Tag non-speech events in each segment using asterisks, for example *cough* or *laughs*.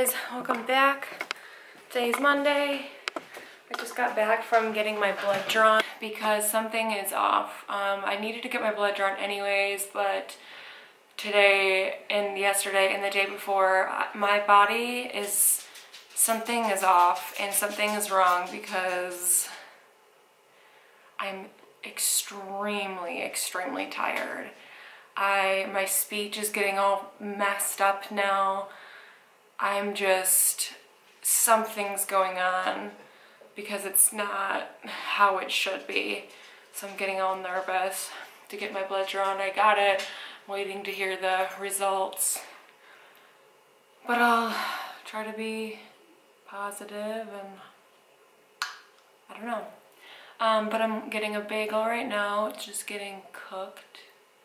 Guys, welcome back. Today's Monday. I just got back from getting my blood drawn because something is off. Um, I needed to get my blood drawn anyways, but today and yesterday and the day before, my body is, something is off and something is wrong because I'm extremely, extremely tired. I, my speech is getting all messed up now. I'm just, something's going on because it's not how it should be. So I'm getting all nervous to get my blood drawn. I got it, I'm waiting to hear the results. But I'll try to be positive and I don't know. Um, but I'm getting a bagel right now. It's just getting cooked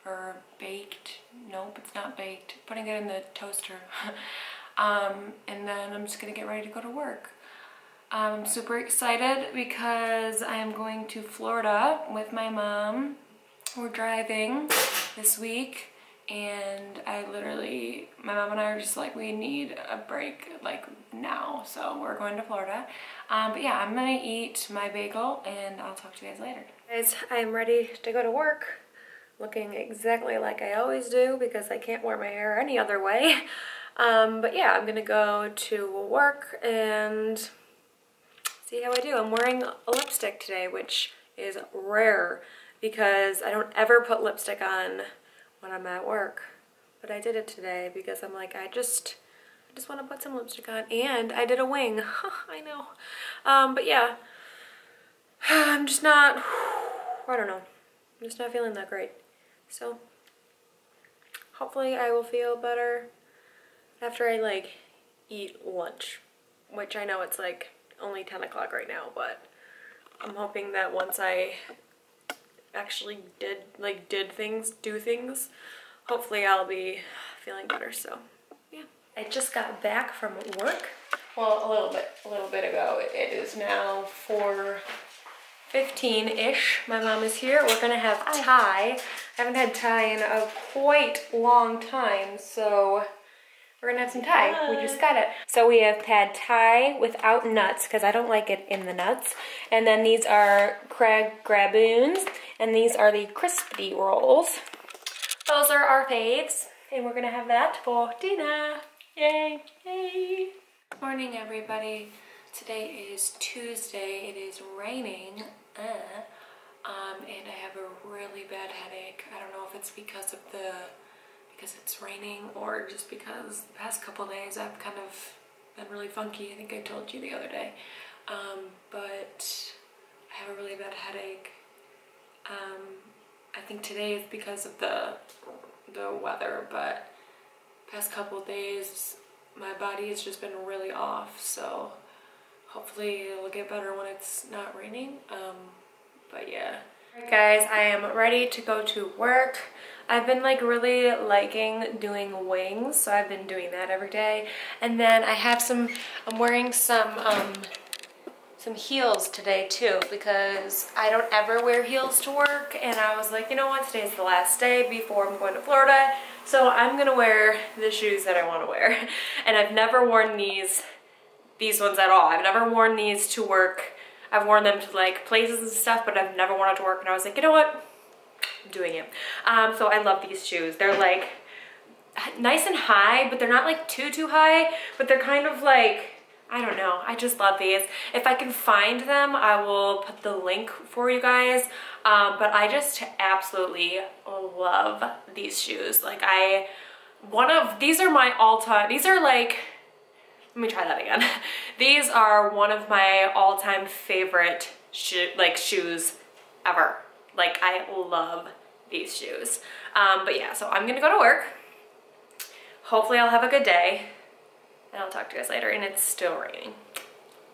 or baked. Nope, it's not baked. Putting it in the toaster. *laughs* um, and then I'm just gonna get ready to go to work. I'm super excited because I am going to Florida with my mom. We're driving this week and I literally, my mom and I are just like, we need a break like now. So we're going to Florida. Um, but yeah, I'm gonna eat my bagel and I'll talk to you guys later. Guys, I am ready to go to work. Looking exactly like I always do because I can't wear my hair any other way. *laughs* Um, but yeah, I'm gonna go to work and see how I do. I'm wearing a lipstick today, which is rare because I don't ever put lipstick on when I'm at work. But I did it today because I'm like, I just, I just want to put some lipstick on. And I did a wing. *laughs* I know. Um, but yeah, *sighs* I'm just not, *sighs* I don't know. I'm just not feeling that great. So hopefully I will feel better after I like eat lunch, which I know it's like only 10 o'clock right now, but I'm hoping that once I actually did like did things, do things, hopefully I'll be feeling better. So yeah. I just got back from work. Well, a little bit, a little bit ago. It is now 4.15-ish. My mom is here. We're gonna have Thai. I haven't had Thai in a quite long time, so we're gonna have some Thai. We just got it. So we have pad Thai without nuts because I don't like it in the nuts. And then these are crab rangoons and these are the crispy rolls. Those are our faves and we're gonna have that for dinner. Yay, yay. Morning everybody. Today is Tuesday. It is raining. Uh, um, and I have a really bad headache. I don't know if it's because of the because it's raining or just because the past couple days I've kind of been really funky. I think I told you the other day. Um, but I have a really bad headache. Um, I think today is because of the the weather, but past couple days my body has just been really off. So hopefully it'll get better when it's not raining. Um, but yeah. Guys, I am ready to go to work. I've been like really liking doing wings, so I've been doing that every day. And then I have some, I'm wearing some, um, some heels today too because I don't ever wear heels to work and I was like, you know what, today's the last day before I'm going to Florida, so I'm gonna wear the shoes that I wanna wear. *laughs* And I've never worn these, these ones at all. I've never worn these to work I've worn them to like places and stuff, but I've never worn it to work. And I was like, you know what? I'm doing it. Um, so I love these shoes. They're like nice and high, but they're not like too, too high, but they're kind of like, I don't know. I just love these. If I can find them, I will put the link for you guys. Um, but I just absolutely love these shoes. Like I, one of, these are my all-time, these are like, let me try that again. *laughs* These are one of my all-time favorite sho like shoes ever. Like I love these shoes. Um, but yeah, so I'm gonna go to work. Hopefully I'll have a good day and I'll talk to you guys later and it's still raining.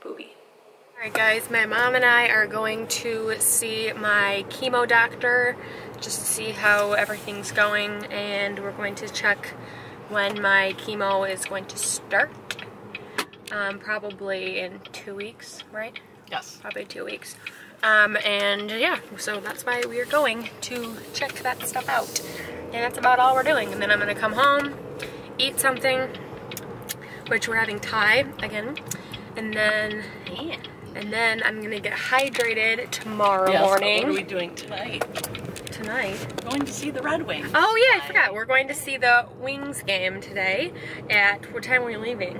Booby. Alright guys, my mom and I are going to see my chemo doctor just to see how everything's going and we're going to check when my chemo is going to start um, probably in two weeks, right? Yes. Probably two weeks. Um, and yeah, so that's why we are going to check that stuff out. And that's about all we're doing. And then I'm gonna come home, eat something, which we're having Thai again. And then, and then I'm gonna get hydrated tomorrow Yes, morning. What are we doing tonight? Tonight. We're Going to see the Red Wings. Oh yeah, I forgot. We're going to see the Wings game today. At what time are we leaving?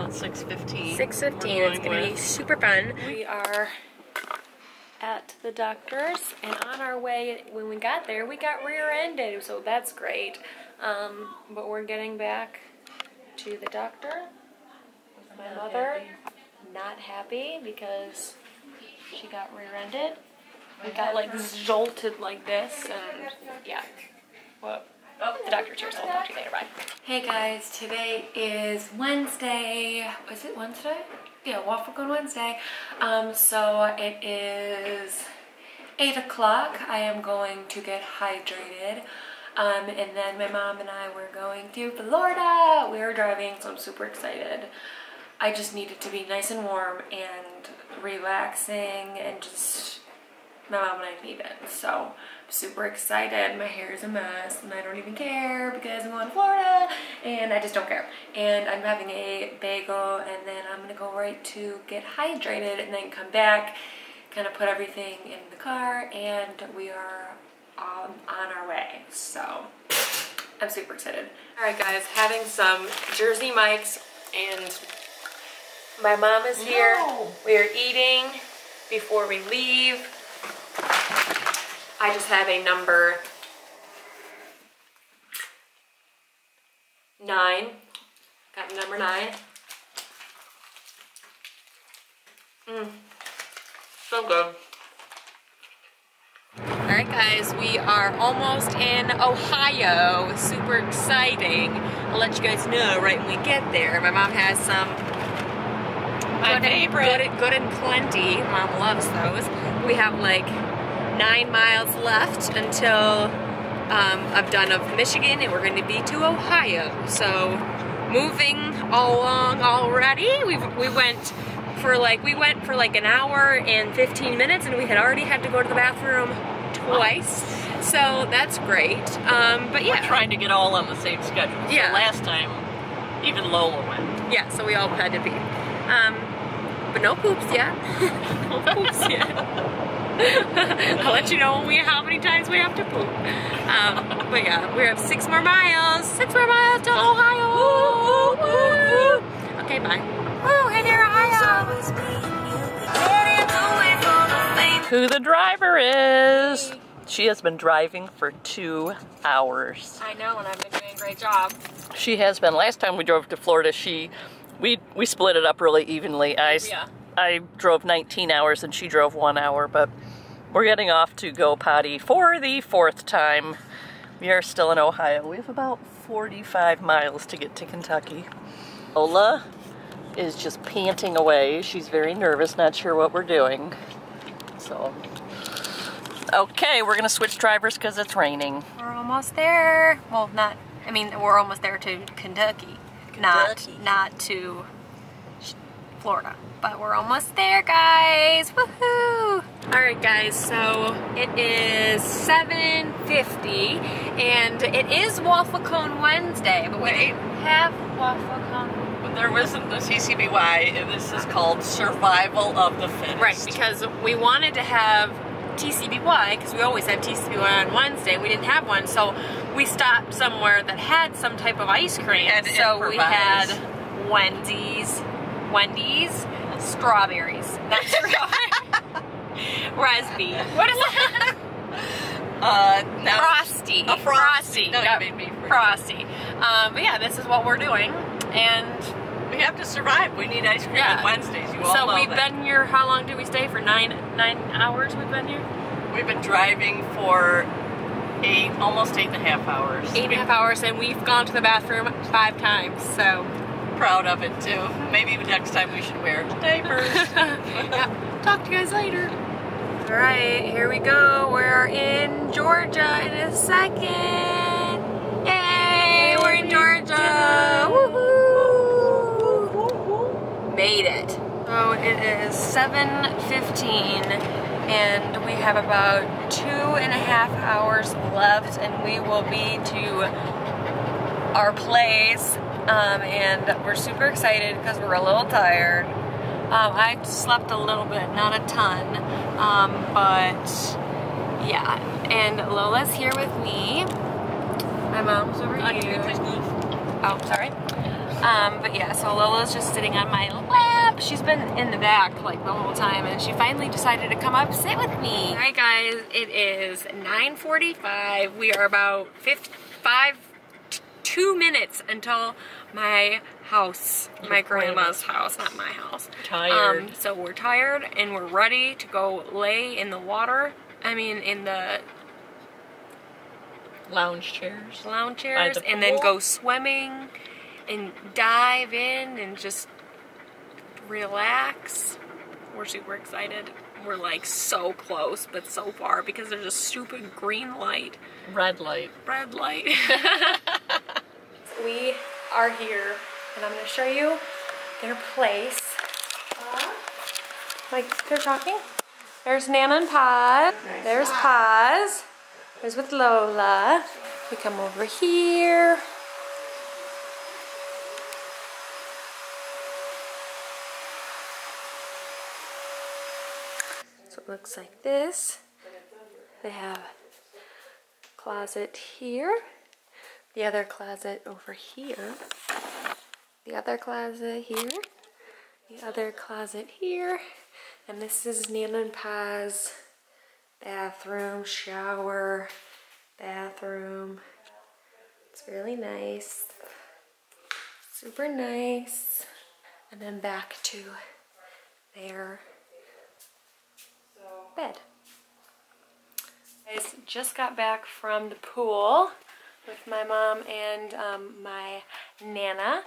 About 6.15. 6.15. It's going gonna be super fun. We are at the doctor's and on our way, when we got there, we got rear-ended, so that's great. Um, but we're getting back to the doctor with my mother. Not happy because she got rear-ended. We got like jolted like this and yeah. Well, oh, the doctor's here, so I'll talk to you later. Bye. Hey guys, today is Wednesday. Is it Wednesday? Yeah, Waffle Cone Wednesday. Um, so it is 8 o'clock. I am going to get hydrated. Um, and then my mom and I were going to Florida. We were driving, so I'm super excited. I just needed to be nice and warm and relaxing and just my mom and I need it. So super excited. My hair is a mess and I don't even care because I'm going to Florida and I just don't care. And I'm having a bagel and then I'm gonna go right to get hydrated and then come back, kind of put everything in the car and we are um, on our way. So I'm super excited. All right guys, having some Jersey Mike's and my mom is here. No. We are eating before we leave. I just have a number nine. Got number nine. Mmm. So good. Alright guys, we are almost in Ohio. Super exciting. I'll let you guys know right when we get there. My mom has some My good, favorite. Good, good and plenty. Mom loves those. We have like nine miles left until um, I'm done of Michigan and we're going to be to Ohio. So moving along already. We we went for like we went for like an hour and 15 minutes and we had already had to go to the bathroom twice. So that's great. Um, but yeah. We're trying to get all on the same schedule. So Yeah. last time, even Lola went. Yeah, so we all had to pee. Um, but no poops yet. *laughs* no poops yet. *laughs* *laughs* I'll let you know when we how many times we have to poop. Um, but yeah, we have six more miles. Six more miles to Ohio. Woo, Okay, bye. Woo, hey there, Ohio. Who the driver is? She has been driving for two hours. I know, and I've been doing a great job. She has been. Last time we drove to Florida, she we we split it up really evenly. I s- Yeah. I drove 19 hours and she drove one hour, but we're getting off to go potty for the fourth time. We are still in Ohio. We have about 45 miles to get to Kentucky. Lola is just panting away. She's very nervous, not sure what we're doing. So, okay, we're gonna switch drivers because it's raining. We're almost there. Well, not. I mean, we're almost there to Kentucky, Kentucky. not not to Florida. But we're almost there, guys. Woohoo! All right, guys. So it is 7:50, and it is Waffle Cone Wednesday. But we Wait. didn't have waffle cone. But there wasn't the TCBY, and this is called Survival of the Fittest. Right, because we wanted to have TCBY, because we always have TCBY on Wednesday. We didn't have one, so we stopped somewhere that had some type of ice cream. And so we had Wendy's, Wendy's strawberries. Not *laughs* strawberries. Rasby. What is that? *laughs* uh, now Frosty. A frosty. No, you made me forget. Frosty. Um, but yeah, this is what we're doing. And we have to survive. We need ice cream Yeah. on Wednesdays. You all so know we've that. been here, how long do we stay? For nine nine hours we've been here? We've been driving for eight, almost eight and a half hours. eight and a half hours and we've gone to the bathroom five times so Proud of it too. Maybe next time we should wear diapers. *laughs* yeah talk to you guys later all right here we go we're in georgia in a second yay we're in georgia Woohoo! made it so it is 7.15 and we have about two and a half hours left and we will be to our place um, and we're super excited because we're a little tired. Um, I slept a little bit, not a ton, um, but yeah. And Lola's here with me. My mom's over here. Oh, sorry. Um, but yeah, so Lola's just sitting on my lap. She's been in the back like the whole time and she finally decided to come up sit with me. All right guys, it is 9.45. We are about 55, two minutes until my house, my grandma's house, not my house. Tired. Um, so we're tired and we're ready to go lay in the water. I mean, in the Lounge chairs. lounge chairs the and then go swimming and dive in and just relax. We're super excited. We're like so close, but so far because there's a stupid green light, Red light. red light. *laughs* *laughs* we are here and I'm going to show you their place. Like they're talking. There's Nana and Paz. There's Paz. There's with Lola. We come over here. So it looks like this. They have closet here, the other closet over here, the other closet here, the other closet here, and this is Nana and Pa's bathroom, shower, bathroom. It's really nice. Super nice. And then back to their bed. Guys, just got back from the pool with my mom and um, my nana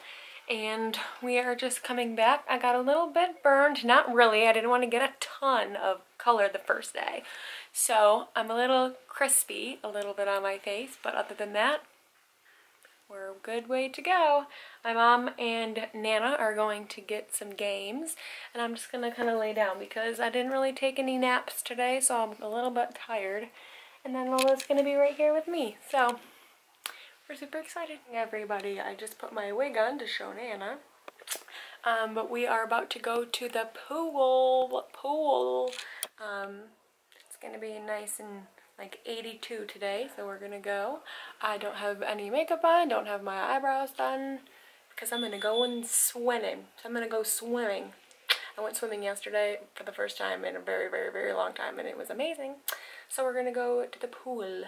and we are just coming back. I got a little bit burned, not really. I didn't want to get a ton of color the first day. So I'm a little crispy, a little bit on my face, but other than that, we're a good way to go. My mom and Nana are going to get some games and I'm just gonna kind of lay down because I didn't really take any naps today so I'm a little bit tired and then Lola's gonna be right here with me so we're super excited. Everybody, I just put my wig on to show Nana um, but we are about to go to the pool pool um, it's gonna be nice and like 82 today, so we're gonna go. I don't have any makeup on, don't have my eyebrows done, because I'm gonna go and swimming. So I'm gonna go swimming. I went swimming yesterday for the first time in a very, very, very long time, and it was amazing. So we're gonna go to the pool.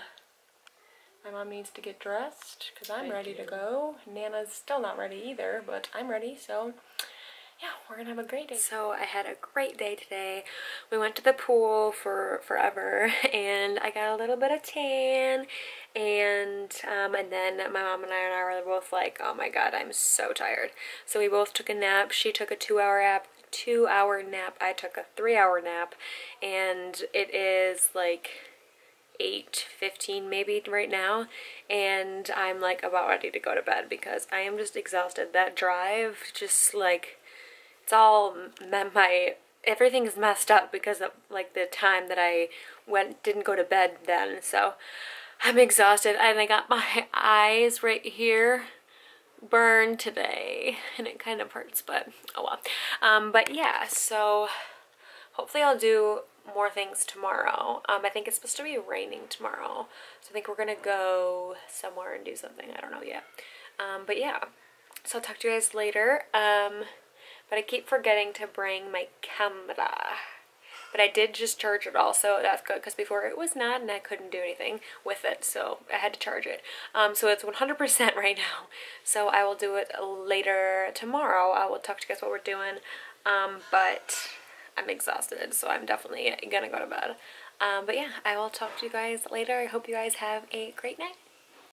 My mom needs to get dressed, because I'm Thank ready to go. Nana's still not ready either, but I'm ready, so yeah, we're gonna have a great day. So I had a great day today. We went to the pool for forever *laughs* and I got a little bit of tan and um, and then my mom and I and I were both like, oh my god, I'm so tired. So we both took a nap. She took a two hour nap two hour nap. I took a three hour nap and it is like 8.15 maybe right now and I'm like about ready to go to bed because I am just exhausted. That drive just like it's all my everything's messed up because of like the time that I went didn't go to bed then so I'm exhausted and I got *laughs* my eyes right here burned today and it kind of hurts but oh well um, but yeah so hopefully I'll do more things tomorrow um, I think it's supposed to be raining tomorrow so I think we're gonna go somewhere and do something I don't know yet um, but yeah so I'll talk to you guys later um, but I keep forgetting to bring my camera. But I did just charge it all, so that's good because before it was not and I couldn't do anything with it, so I had to charge it. Um, so it's 100% *laughs* right now. So I will do it later tomorrow. I will talk to you guys what we're doing. Um, but I'm exhausted, so I'm definitely gonna go to bed. Um, but yeah, I will talk to you guys later. I hope you guys have a great night.